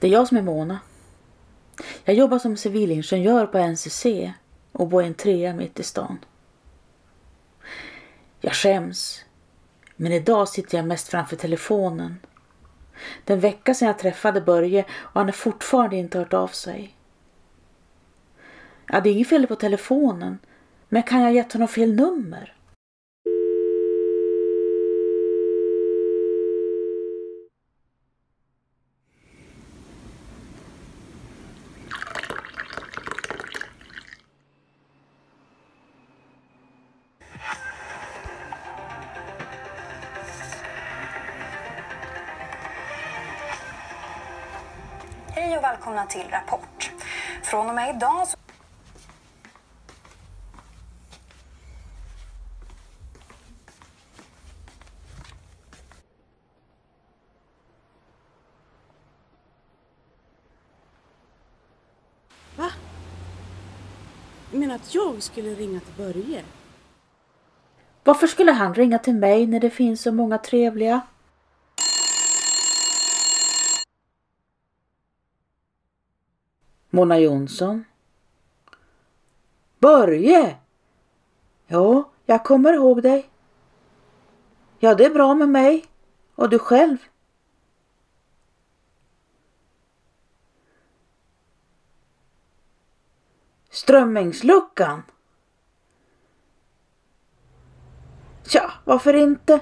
Det är jag som är Mona. Jag jobbar som civilingenjör på NCC och bor i en trea mitt i stan. Jag skäms, men idag sitter jag mest framför telefonen. Den vecka sedan jag träffade Börje och han har fortfarande inte hört av sig. Ja, det är inget fel på telefonen, men kan jag ha gett honom fel nummer? Hej och välkomna till Rapport. Från och med idag så Va? Du menar att jag skulle ringa till Börje? Varför skulle han ringa till mig när det finns så många trevliga? Mona Jonsson. Börje! Ja, jag kommer ihåg dig. Ja, det är bra med mig. Och du själv? Strömmingsluckan? Tja, varför inte?